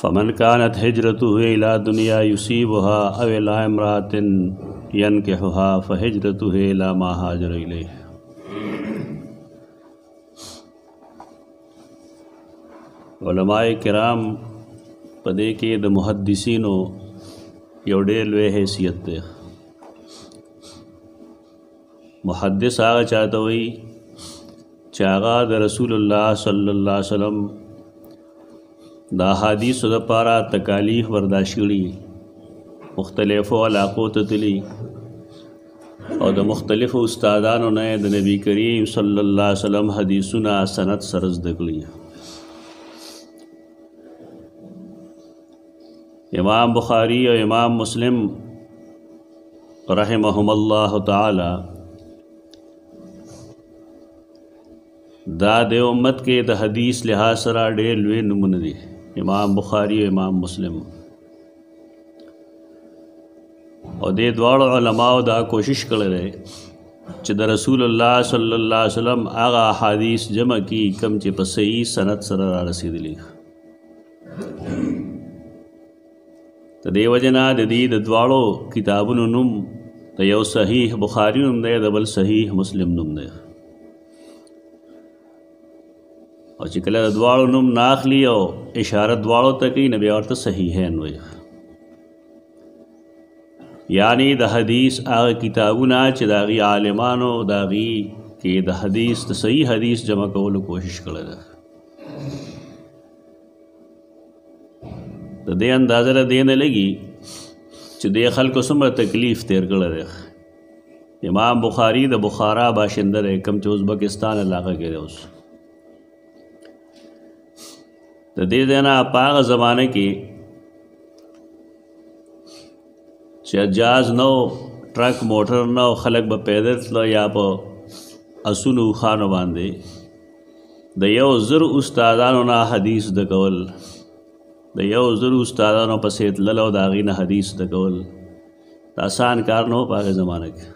فمن كانت هجرته الى دنيا يصيبها او الى امرات ينكحها فهجرته الى ما هاجر اليه علماء کرام په دې کې د محدثینو یو ډېر لوی حیثیت دی محدث هغه چاته وي چې هغه د رسول الله صلی الله علیه وسلم دا حدیث د پاره تکالیف برداشت کړي مختلفو علاقو ته تللی او د مختلفو استادانو نه د نبی کریم صلی الله علیه وسلم حدیثونه سند سرز دکړي امام بخاری او امام مسلم رحمهم الله تعالی دا د امت کې د حدیث لحاظ سره ډېر لوی نمونه دي امام بخاری او امام مسلم او دې دواړو علماو دا کوشش کړې ده چې د رسول الله صلی الله علیه وسلم هغه حدیث جمع کی کم چې په صحیح سند سره را رسیدلی د دې وجنا د دې د دواړو کتابونو نوم د یو صحیح بخاری نوم دی د بل صحیح مسلم نوم دی او چې کله د دواړو نوم ناخلی او اشاره دواړو ته کوي نبی ورته صحیحین وایي یعنی د حدیث هغه کتابونه چې د غي عالمانو د غي کې د حدیث د صحیح حدیث جمع کولو کوشش کړی د دې اندازه له دې نه لګي چې د خلکو څومره تکلیف تیر کړی دی امام بخاری د بخارا باشنده دی کوم چې ازبکستان علاقه کې دی اوس د دې ځای نه په هغه زمانه کې چې جاز نو ټرک موټر نه او خلک به پیدل تلو یا په اسونو خانو باندې د یو زر استادانو نه حدیث د کول د یو زر استادانو په سیت للو دا غینه حدیث د کول دا آسان کار نه په هغه زمانه کې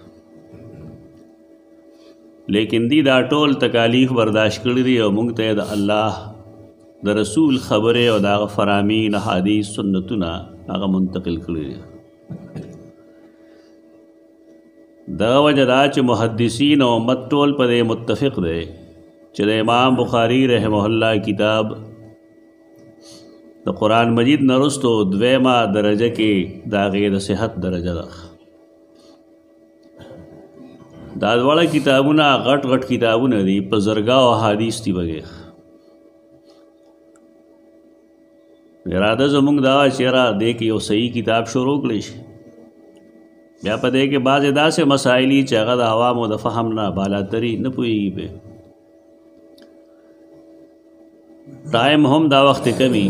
لیکن دی دا ټول تکالیف برداشت کړی دی او موږ ته د الله د رسول خبره او دا فرامین حدیث سنتونه هغه منتقل کړی دي دا وجه دا چې محدثین او امت ټول په دې متفق دی چې د امام بخاری رحمه الله کتاب د قران مجید نرستو دویمه درجه کې دا غیر صحت درجه ده دا دواړه کتابونه غټ غټ کتابونه دي په زرګا او حدیث دی بګه اراده زمونږ دا چې را دې کې یو صحیح کتاب شروع کړی شي بیا په دې کې بعضې داسې مسایلي چې هغه د عوامو د فهم نه بالاتري نه پوهېږي به ټایم هم دا وخت کمی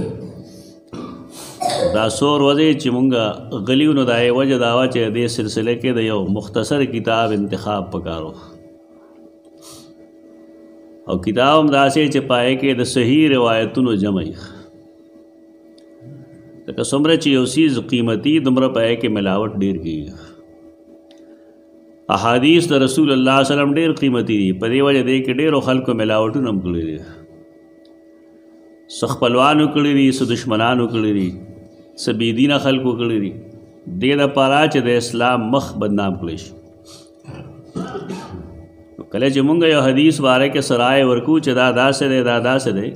دا سور وځي چې مونږه غلیو نو دای وجه دا وا چې د سلسله کې د یو مختصر کتاب انتخاب پکارو او کتاب هم داسې چې پای کې د صحیح روایتونو جمع یې لکه څومره چې یو سیز قیمتي دومره پای کې ملاوت ډیر کیږي احادیث د رسول الله صلی الله علیه وسلم ډیر قیمتي دي په دې وجه دی کې ډیرو خلکو ملاوټونه هم کړی دي سخپلوانو کړی دي سو دشمنانو کړی دي سبي دین خلکو کړی دي دې د پاره چې د اسلام مخ بدنام کړی شي کله چې مونږ یو حدیث باره کې سرای ورکو چې دا داسې دی دا داسې دی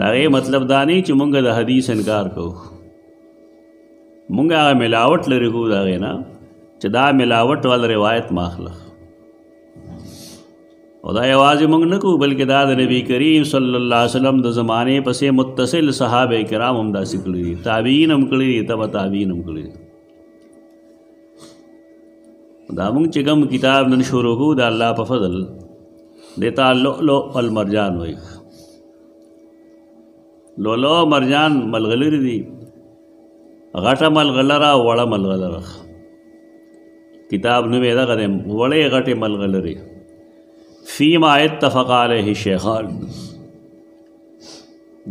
دا غي مطلب دا نه چې مونږ د حدیث انکار کوو مونږ هغه ملاوت لري هو دا غینا چې دا ملاوت ول روایت ماخله او دا یوازې مونږ نه کوو بلکې دا د نبی کریم صلی الله علیه وسلم د زمانه پسې متصل صحابه کرام هم دا سکړي دي تابعین هم کړي دي تبع تابعین هم کړي دي دا مونږ چې کوم کتاب نن شروع کوو دا الله په فضل دیتا لؤلؤ والمرجان وایي لولو مرجان ملغلری دي غټه ملغلره وړه ملغلره کتاب نوم یې دغه دی وړې غټې ملغلرې فیما اتفق علیه شیخان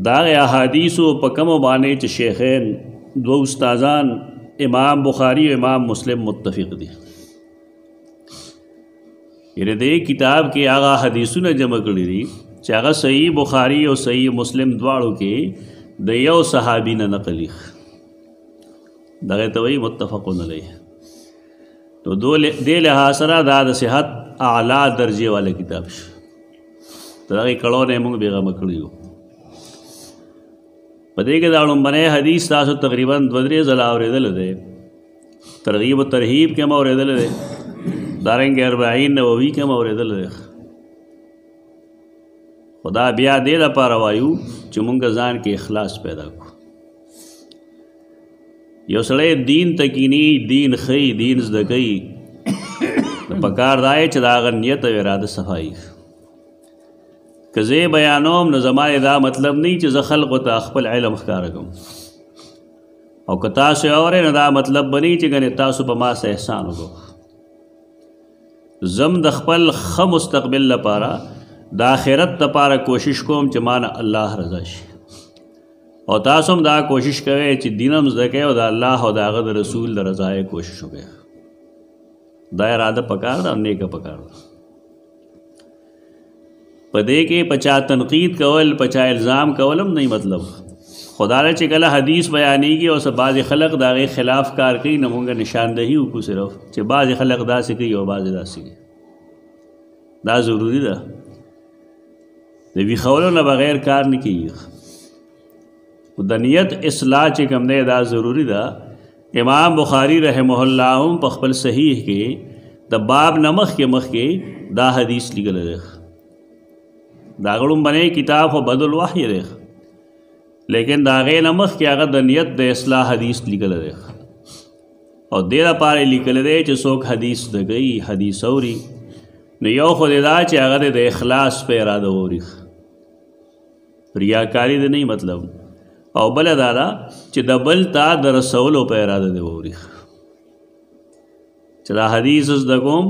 دا احادیثو په کوم باندې چې شیخین دو استادان امام بخاری او امام مسلم متفق دي یعنی دې کتاب کې هغه حدیثونه جمع کړی دي چې هغه صحیح بخاری او صحیح مسلم دواړو کې د یو صحابي نه نقل دي دغه ته وی متفقون علیه نو دول دې له سره دا د صحت اعلی درجه والا کتاب شو دغه کلو نه موږ بیغه مکړیو په دې کې دا لومبنه حدیث تاسو تقریبا 2 درې ځله اوریدل دی ترغیب و ترهیب کې ما اورېدل دی دارنګ اربعین نووي کې ما اورېدل دی خدا بیا دې لپاره وایو چې مونږ ځان کې اخلاص پیدا کو یو سړی دین تکینی دین خی دین زده کوي نو پکار دای چې دا غ نیت او اراده صفایي که زه بیانوم نو زما دا مطلب نه چې زه خلق ته خپل علم ښکار کوم او که تاسو اورئ نو دا مطلب به نه چې ګنې تاسو په ما څه احسان وکړو زم د خپل ښه مستقبل لپاره د آخرت لپاره کوشش کوم چې ما نه الله رضا شي او تاسو هم دا کوشش کوئ چې دین هم زده کوئ او د الله او د هغه د رسول د رضا یې کوشش وکړئ دا اراده پکار ده او نیکه پکار ده په دې کې په چا تنقید کول په چا الزام کول هم نه مطلب خدا له چې کله حدیث بیانېږي او څه بعضې خلک د هغې خلاف کار کوي نو مونږ نشاندهي وکړو صرف چې بعضې خلک داسې کوي او بعضې داسې کوي دا ضروري ده د ویښولو نه بغیر کار نه کېږي د نیت اصلاح چې کوم دی دا ضروری ده امام بخاری رحمه الله هم په خپل صحیح کې د باب نمخ کې مخ کې دا حدیث لیکل دی دا غړم باندې کتاب خو بدل وحی دی لیکن دا غې نمخ کې هغه د نیت د اصلاح حدیث لیکل دی او دې لپاره لیکل دی چې څوک حدیث دګي حدیث اوري نو یو خو دا چې هغه د اخلاص په اراده ووري ریاکاری دی نه مطلب او بل دا دا چې د بل تا د رسولو په اراده دی ووري چې دا حدیث اوس د کوم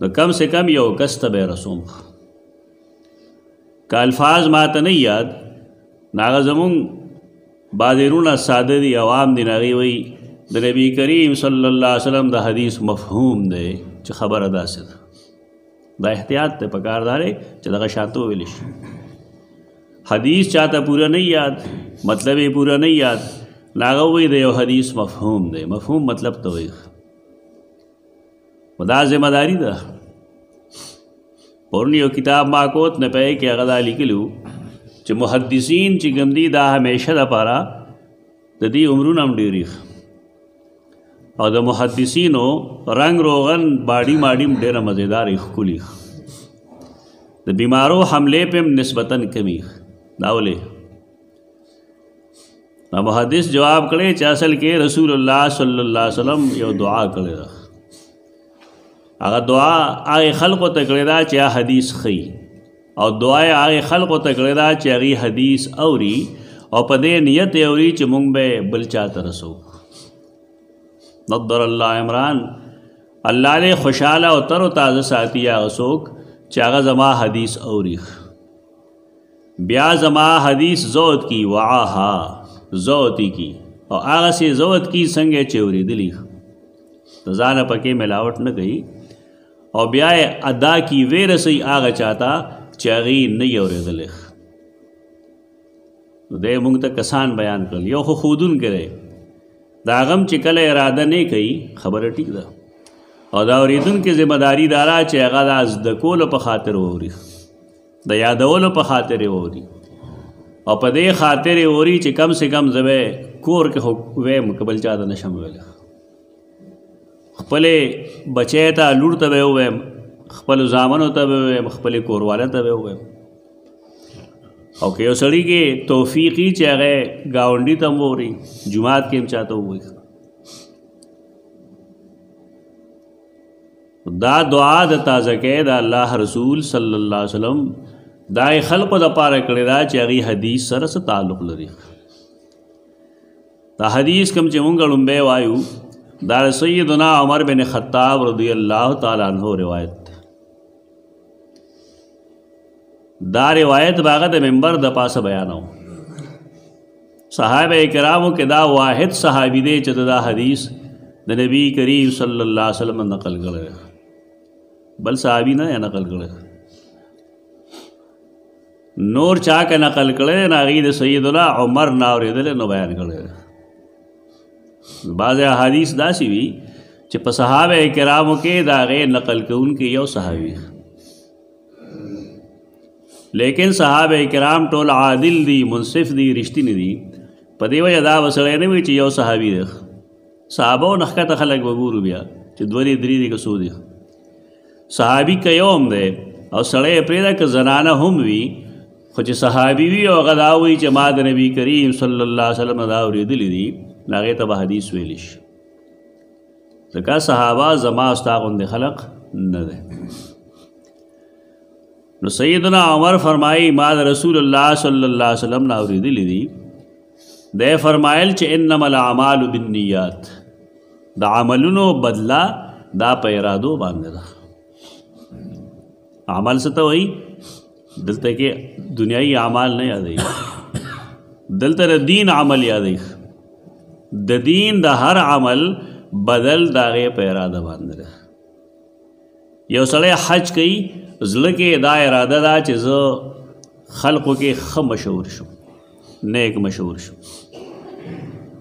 نو کم سے کم یو کس ته به رسوم که الفاظ ما ته نه یاد ناغه زمون بازیرونه ساده دي عوام دي ناغي وي د نبی کریم صلی الله علیه وسلم د حدیث مفهوم دی چې خبره داسې ده دا احتیاط ته پکار داري چې دغه شانته ویل شي حدیث چاته پوره نه یاد مطلب یې پوره نه یاد ناغه وی د یو حدیث مفهوم دی مفهوم مطلب ته وي ودا ذمہ داری ده پرون یو کتاب ما کوت نه پې کې هغه لیکلو چې محدثین چې ګمدي دا همیشه د پاره د دې عمرونه هم ډېریخ او د محدثینو رنگ روغن باډي ماډیم ډېره مزیدار ښکلی د بیمارو حمله په نسبتا کمی دا ولې نو محدث جواب کړي چې اصل کې رسول الله صلی الله علیه وسلم یو دعا کړې ده هغه دعا هغه خلکو ته کړې ده چې حدیث خي او دعا یې هغه خلکو ته کړې ده چې هغه حدیث اوري او په دې نیت یې اوري چې مونږ به بل چا ته رسو نظر الله عمران الله له خوشاله او تر تازه ساتي هغه څوک چې هغه زما حدیث اوري بیا زما حدیث زود کی وعاها زودی کی او هغه سي زود کی څنګه چې اوریدلی ځان پکې ملاوت نه کوي او بیا ادا کی ویرسی هغه چاته چې هغه نه یوریدل نو دې موږ ته کسان بیان کړل یو خو خودون کړي دا غم چې کله اراده نه کوي خبره ټیک ده او دا اوریدون کې ذمہ داری دارا چې هغه د از د کول په خاطر ووري د یادولو په خاطر ووري او په دې خاطر ووري چې کم سے کم زوی کور کې هو وې مقبل چا د نشم ویل خپلې بچی ته لور ته به ویم خپل ځامنو ته به ویم خپل کورواله ته به ویم او که یو سړی کې توفیقی چې هغه گاونډي ته ووري جمعات کې هم چاته وایي دا دعا د تازه کې د الله رسول صلی الله علیه وسلم دا خلق د پاره کړی دا چې هغه حدیث سره څه تعلق لري دا حدیث کوم چې مونږ لومبه وایو دا سیدنا عمر بن خطاب رضی الله تعالی عنہ روایت دا روایت باغه د منبر د پاسه بیانو صحابه کرامو کې دا واحد صحابي دی چې دا حدیث د نبی کریم صلی الله علیه وسلم نقل کړی بل صحابي نه نقل کړی نور چا که نقل کړی نه هغوی د سیدنا عمر نه اورېدلی نو بیان کړی دی بعضې احادیث داسې وي چې په صحابه کرامو کې د هغې نقل کوونکی یو صحابي لیکن صحابه کرام ټول عادل دي منصف دي رښتیني دي په دې وجه دا وسړی نه وي چې یو صحابي دی صحابه او نخکته خلک وګورو بیا چې دوه دې درې دې که څو دي صحابي که یو هم دی او سړی یې پرېږده که زنانه هم وي خو چې صحابي وي او هغه دا وایي چې ما د نبي کریم صلی الله علیه وسلم دا اورېدلي دي نو هغې ته به حدیث ویلی شي ځکه صحابه زما ستا غوندې خلق نه دی نو سیدنا عمر فرمایي ما د رسول الله صلی الله علیه وسلم نه اورېدلي دي ده فرمایل چې انما الاعمال بالنیات د عملونو بدلا دا په ارادو باندې ده عمل څه ته وایي دلته کې دنیایي اعمال نه یادوي دلته د دین عمل یادوي د دین د هر عمل بدل د هغې په اراده باندې ده یو سړی حج کوي زړه کې دا اراده ده چې زه خلکو کې ښه مشهور شم نیک مشهور شم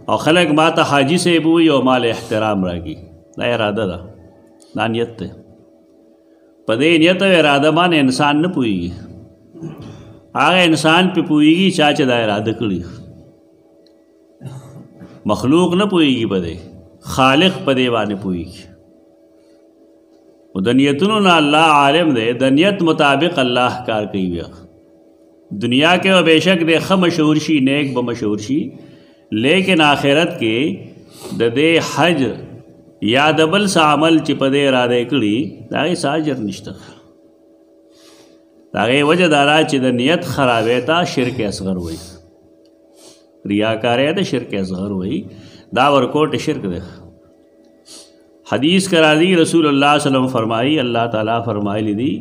او خلک ما ته حاجي صاحب وي او مال احترام راکړي دا اراده ده دا نیت ده په دې نیت او اراده باندې انسان نه پوهېږي هغه انسان په پوهېږي چا چې دا اراده کړي مخلوق نه پويږي په دې خالق په دې باندې پويږي او د نیتونو نه الله عالم دی د نیت مطابق الله کار کوي بیا دنیا کې به بشک د خه مشهور شي نیک به مشهور شي لیکن آخرت کې د دې حج یا د بل څه عمل چې په دې را دی کړي دا یې ساجر نشته دا یې وجه دارا چې د نیت خرابې تا شرک اصغر وایي ریاکارې د شرک اصغر وای دا ورکوټ شرک دی حدیث کرا دی رسول الله صلی الله علیه وسلم فرمایي الله تعالی فرمایلی دی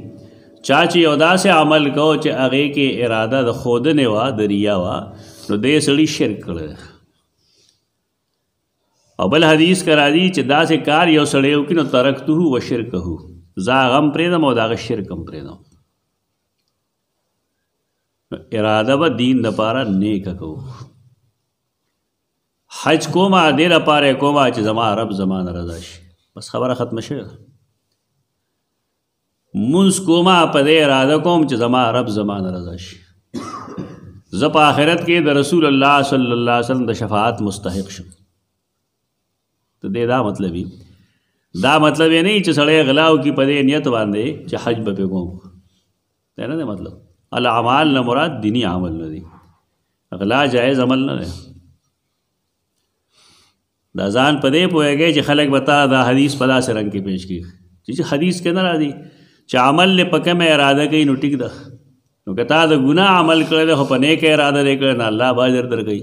چا چې یو داسې عمل کو چې هغه کې اراده د خود نه وا د ریا وا نو دې سړی شرک کړي او بل حدیث کرا دی چې داسې کار یو سړی وکړي نو ترکته و شرکه زا غم پرې دم او دا شرک هم پرې دم نو اراده به دین د پاره نیک کو حج کومه دې د پاره کومه چې زما رب زما رضا شي بس خبره ختم شوه منس کومه په دې اراده کوم چې زما رب زما رضا شي زه په آخرت کې د رسول الله صلی الله علیه وسلم د شفاعت مستحق شم ته دې دا مطلب دا مطلب یې نه چې سړی غلاو کې په دې نیت باندې چې حج به کوم دا نه مطلب الاعمال نه مراد دینی عمل نه دی غلا جایز عمل نه دی دا ځان په دې پوهېږي چې خلک به تا دا حدیث په داسې رنګ کې پیش کړي چې حدیث کې نه راځي چې عمل له په کومه اراده کوي نو ټیک ده نو که تا د ګناه عمل کړی دی خو په نیکه اراده دی کړی نه الله به اجر درکوي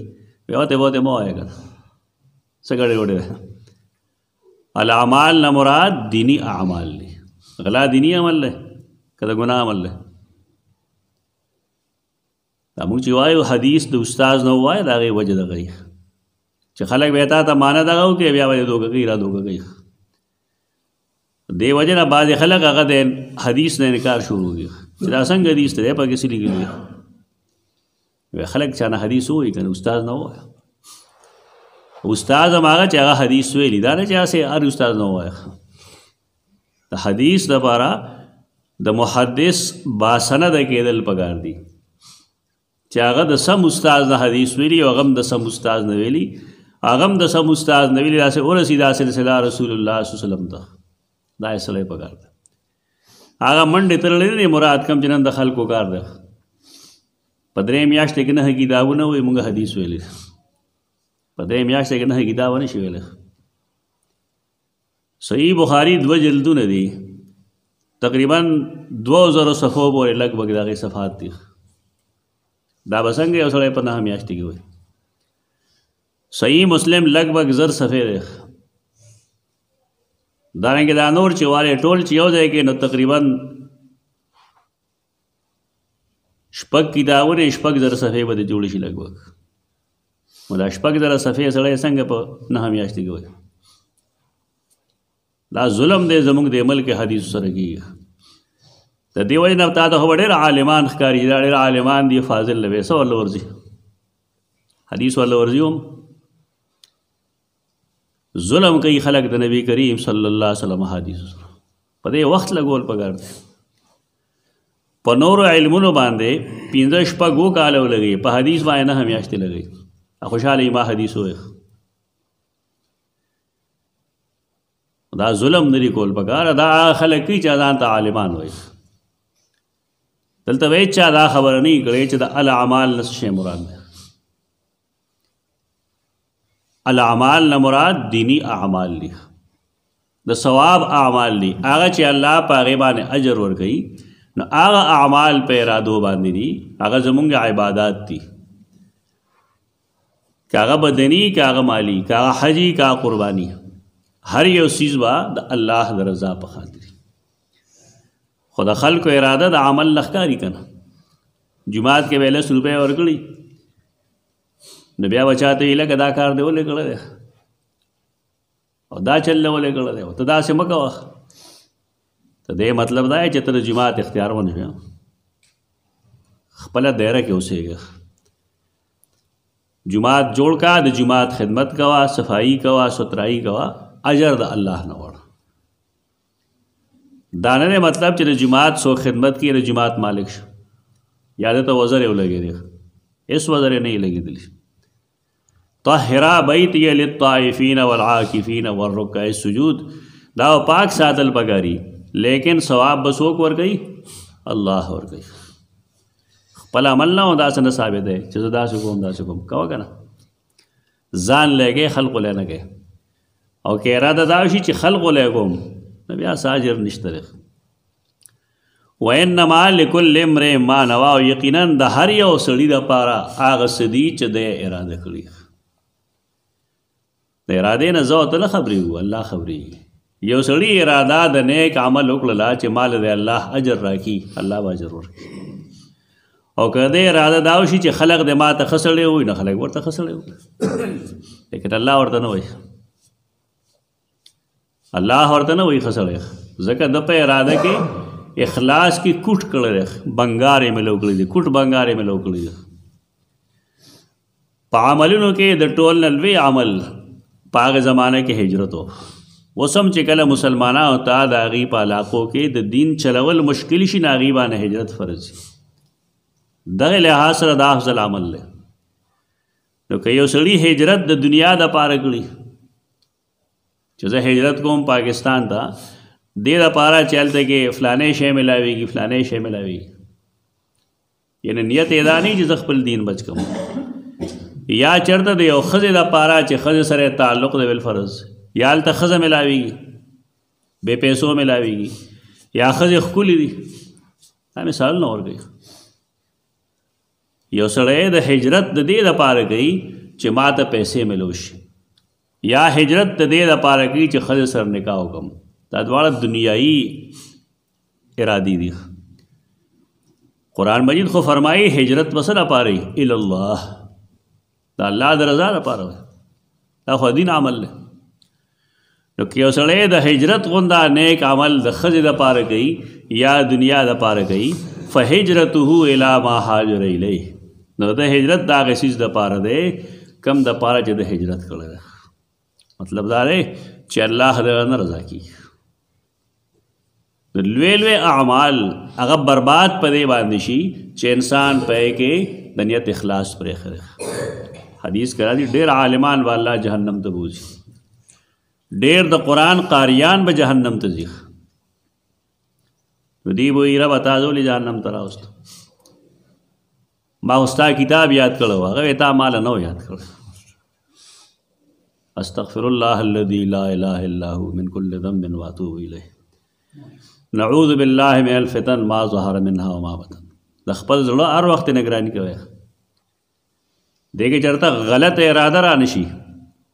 بیا ته به ته مه وایې که څه ګړې وړې الاعمال نه مراد دینی اعمال دی غلا دینی عمل دی که د ګناه عمل دی دا موږ چې وایو حدیث د استاد نه وایي د هغې وجه دغه یي چې خلک بیا تا ته معنی دغه وکړي بیا به یې دوکه کوي را دوکه کوي دې وجه نه بعضې خلک هغه د حدیث نه انکار شروع کوي چې دا څنګه حدیث دی پکې څه لیکلي وی خلک چانه حدیث وای کنه استاد نه وای استاد هغه چې هغه حدیث ویلی دا نه چې هسې هر استاد نه وای د حدیث لپاره د محدث باسند کېدل پکار دي چې هغه د سم استاد نه حدیث ویلی او هغه د سم استاد نه ویلی هغه د سم استاد نه ویلی داسې ورسي دا سلسله رسول الله صلی الله علیه وسلم ته دا یې سره پکار ده هغه منډې ترلې نه مراد کم جنن د خلکو کار ده په درې میاشتې کې نه کتابونه وي موږ حدیث ویل په درې میاشتې کې نه کتابونه شي ویل صحیح بخاری دو جلدونه دي تقریبا 2000 صفحو پورې لګ بګ دغه صفحات دي دا بسنګ یو سره په نه میاشتې کې وي صحیح مسلم لګ بګ زر صفحه ده دارنګه دا نور چې والے ټول چې یو ځای کې نو تقریبا شپږ کتابونه شپږ زره صفحې به د جوړ شي لګ وګ نو دا شپږ زره صفحې سړی څنګه په نه میاشتې کې وایي دا ظلم دی زموږ د ملک حدیث سره کېږي د دې وجې نه تا ته خو ډېر عالمان ښکاري دا ډېر عالمان دي فاضل لوي څه ورله ورځي حدیث ورله ورځي هم ظلم کوي خلک د نبی کریم صلی الله علیه وسلم حدیث په دې وخت لګول پګار دی په نورو علمونو باندې پنځه شپږو کالو لګي په حدیث باندې نه میاشتې لګي خوشاله ما حدیث وې دا ظلم نری کول پکار دا خلک کی چې ځان ته عالمان وای دلته وای چې دا خبره نه کړي چې دا الاعمال نس شی مراد ده الاعمال نه مراد دینی اعمال دي د ثواب اعمال دي هغه چې الله په هغه باندې اجر ورکوي نو هغه اعمال په ارادو باندې دي هغه زمونږ عبادت دي کاغه بدني کاغه مالی کاغه حجي کا قرباني هر یو سیز با د الله د رضا په خاطر خو د خلکو اراده د عمل لخکاری کنه جماعت کې ویل سو روپې ورکړي نو بیا بچاته یې لګه دا کار دی ولې کړل او دا چل ولې کړل او ته دا سه مکه وخ ته دې مطلب دا چې تر جماعت اختیار ونه شو خپل دایره کې اوسېږي جماعت جوړ کا د جماعت خدمت کوا صفائی کوا سترائی کوا اجر د الله نه دا نه مطلب چې د جماعت سو خدمت کې د جماعت مالک شو یا د ته وزر یو لګی دی اس وزر نه لګیدل طهرا بیت ی للطائفین والعاکفین والرکع السجود دا پاک ساتل بګاری لیکن ثواب بسوک ور گئی الله ور گئی خپل عمل نه دا څنګه ثابت دی چې دا څه کوم دا څه کوم کاوه کنه ځان لګې خلق له نه کې او کې اراده دا شي چې خلق له کوم نو بیا ساجر نشته رخ وانما لكل امرئ ما نوا یقینا د هر یو سړي د پاره هغه سدي چې د اراده کړی د اراده نه زو ته خبري وو الله خبري یو سړی اراده د نیک عمل وکړه چې مال دې الله اجر راکړي الله به اجر ورکړي او که دې اراده دا وشي چې خلق دې ما ته خسړې وي نه خلق ورته خسړې وي لیکن الله ورته نه وایي الله ورته نه وایي خسړې ځکه د په اراده کې اخلاص کې کوټ کړل بنگارې ملو کړې دي کوټ بنگارې ملو کړې دي په عملونو کې د ټول نه لوی عمل په هغه زمانه کې هجرت و وسم چې کله مسلمانانو ته د هغې په علاقو کې د دین چلول مشکل شي نه هغې باندې هجرت فرض شي دغه لحاظ سره دا افضل عمل دی نو که یو سړی هجرت د دنیا د پاره کړي چې زه هجرت کوم پاکستان ته دې د پاره چې هلته کې فلانې شی ملاویږي فلانې شی ملاویږي یعنی نیت یې دا نه چې زه خپل دین بچ کوم یا چرته د یو خزه د پاره چې خزه سره تعلق دی بل فرض یا الته خزه ملاویږي بے پیسو ملاویږي یا خزه خکلی دي دا مثال نه ورګي یو سړی د هجرت د دې د پاره گئی چې ما ته پیسې ملوش یا هجرت د دې د پاره گئی چې خزه سر نکاح وکم دا دواړه دنیایي ارادي دي قران مجید خو فرمایي هجرت وسره پاره ال الله دا الله د رضا لپاره دا خو دین عمل دی نو که سړی د هجرت غوندا نیک عمل د خځې د پاره کوي یا دنیا د پاره کوي فهجرته الی ما هاجر الیه نو د هجرت دا غسیز د پاره دی کم د پاره چې د هجرت کړی مطلب دا دی چې الله د نه رضا کی لوی لوی اعمال هغه برباد پدې باندې شي چې انسان پې کې د نیت اخلاص پرې خره حدیث کرا دي ډېر عالمان به الله جهنم ته بوزي ډېر د قران قاریان به جهنم ته ځي دوی به یې رب تاسو له جهنم ته راوست ما اوستا کتاب یاد کړو هغه تا مال نه یاد کړو استغفر الله الذي لا اله الا هو من كل ذنب واتوب اليه نعوذ بالله من الفتن ما ظهر منها وما بطن د خپل زړه هر وخت نگرانی کوي دغه چرته غلط اراده را نشي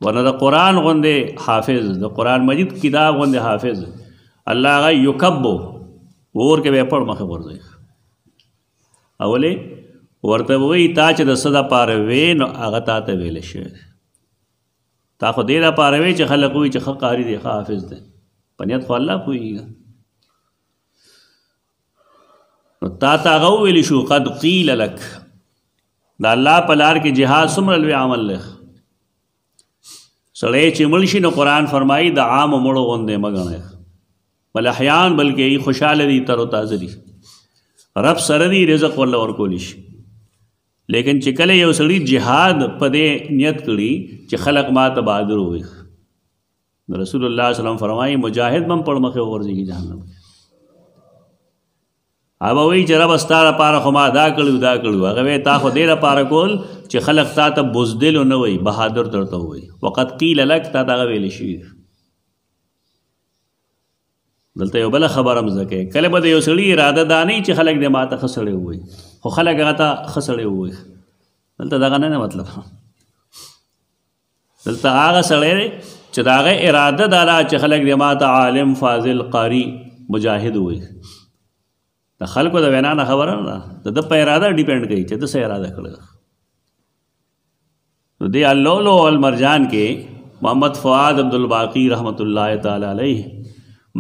ورنه د قران غوندې حافظ د قران مجید کتاب غوندې حافظ الله غي یکبو ور کې به پړ مخه ورځي اولی ورته وی تا چې د صدا پاره وی نو هغه تا ته ویل شي تا خو دې دا پاره وی چې خلک وی چې خه قاری دی خه حافظ دی پنیت خو الله پویږي نو تا ته هغه ویل شو قد قیل لك دا الله په لار کې جهاد څومره لوی عمل لخ سړی چې مړ شي نو قران فرمایي د عام مړو غوندې مګنه ملحیان بلکې ای خوشاله دي تر تازه دي رب سره دي رزق ولا ورکول شي لیکن چې کله یو سړی جهاد په دې نیت کړي چې خلق ما ته بادر وي رسول الله صلی الله علیه وسلم فرمایي مجاهد بم پر مخه ورځي جهنم هغه وی چې رب ستاره پاره خو ما دا کړو دا کړو هغه وی تا خو دې را پاره کول چې خلق تا ته بوزدل نه وي بهادر درته وي وقت قیل لك تا دا ویل شي دلته یو بل خبره هم ځکه کله به د یو سړي اراده دا نه چې خلک دې ماته ښه سړی ووایي خو خلک هغه ته ښه سړی ووایي دلته دغه نه مطلب دلته هغه سړی دی چې د هغه اراده دا ده چې خلک دې ماته عالم فاضل قاری مجاهد ووایي د خلکو د وینا نه خبره نه ده د ده په اراده ډیپینډ کوي چې د څه اراده کړې نو دی اللولو والمرجان کې محمد فواد عبدالباقی رحمت الله تعالی علیه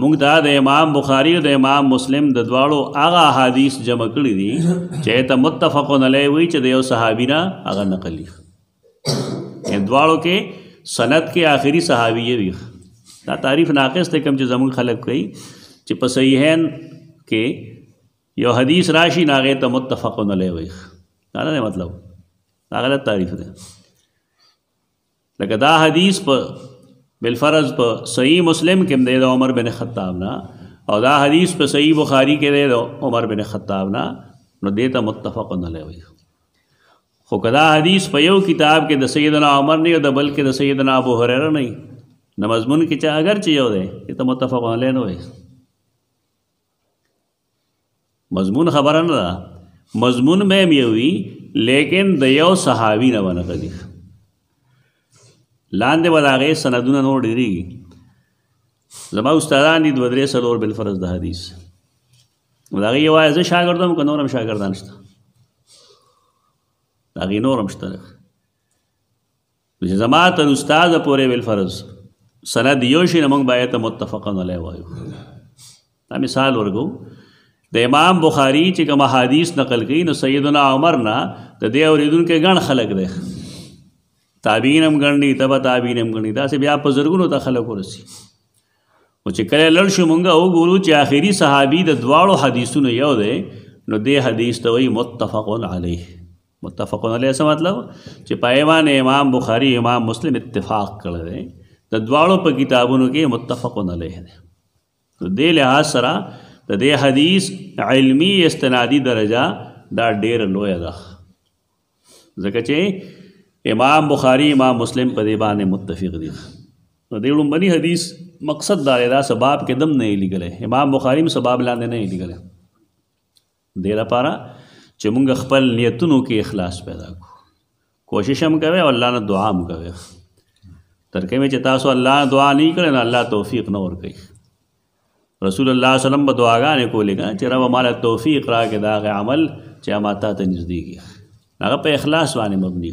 موږ دا د امام بخاری او د امام مسلم د دواړو هغه حدیث جمع کړی دي چې ته متفقون علیه وی چې د یو صحابي نه هغه نقلی یې دواړو کې سند کې آخري صحابي یې وی دا تعریف ناقص ته کوم چې زمون خلق کوي چې په صحیحین کې یو حدیث راشي ناغه ته متفقون علیه وي دا نه مطلب دا غلط تعریف دی لکه دا حدیث په بالفرض په صحیح مسلم کې دی د عمر بن خطاب نه او دا حدیث په صحیح بخاری کې دی د عمر بن خطاب نه نو دې ته متفقون علیه وي خو کدا حدیث په یو کتاب کې د سیدنا عمر نه او د بل کې د سیدنا ابو هريره نه نه مضمون کې چې اگر چې یو دی ته متفق علی نه وي مضمون خبره نه ده مضمون به هم یوي لیکن د یو صحابي نه ونه کوي لاندې به د هغې سندونه نور ډېرېږي زما استادان دي دوه درې څلور بالفرض د حدیث نو د هغې یوازې زه شاګرد وم که نور هم شاګردان شته د هغې نور هم شته چې زما تر استاد پورې ویل فرض سند یو شي نه موږ باید متفقا علیه وایو دا مثال ورګو د امام بخاری چې کوم حدیث نقل کړي نو سیدنا عمر نه د دې اوریدونکو ګڼ خلک دی تابعین هم ګڼ دي تبع تابعین هم ګڼ دي دا سه بیا په زرګونو ته خلک ورسی او چې کله لړ شو مونږه او ګورو چې آخري صحابي د دواړو حدیثونو یو دی نو دې حدیث ته وایي متفقون علیه متفقون علیه څه مطلب چې په ایمان امام بخاری امام مسلم اتفاق کړی دی د دواړو په کتابونو کې متفقون علیه دی نو دې لحاظ سره د دې حدیث علمی استنادی درجه دا ډېر لوی ده ځکه چې امام بخاری امام مسلم په دې باندې متفق دي نو دې لومبني حدیث مقصد دا دی دا سباب کې دم نه لیکل امام بخاری هم سباب لاندې نه لیکل دې لپاره چې موږ خپل نیتونو کې اخلاص پیدا کو کوشش هم کوي او الله نه دعا هم کوي تر کومه چې تاسو الله نه دعا نه کړئ نو الله توفیق نه ورکوي رسول الله صلی الله علیه وسلم په دعاګانې کولې کړه چې رب مال توفیق راکې دا عمل چې ما ته ته نږدې کیږي هغه په اخلاص باندې مبني